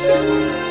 Música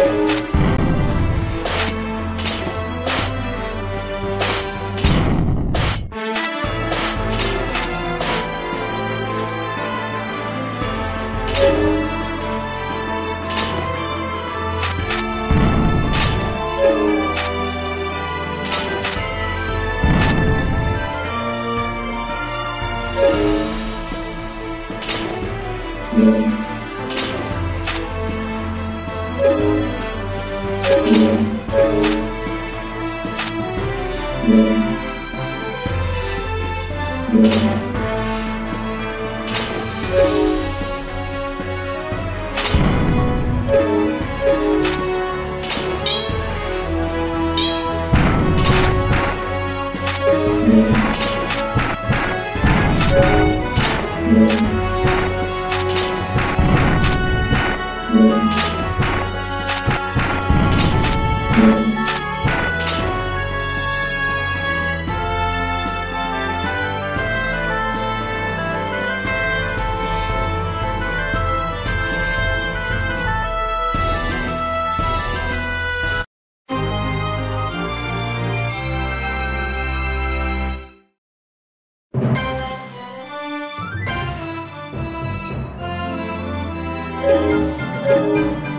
you Thank Música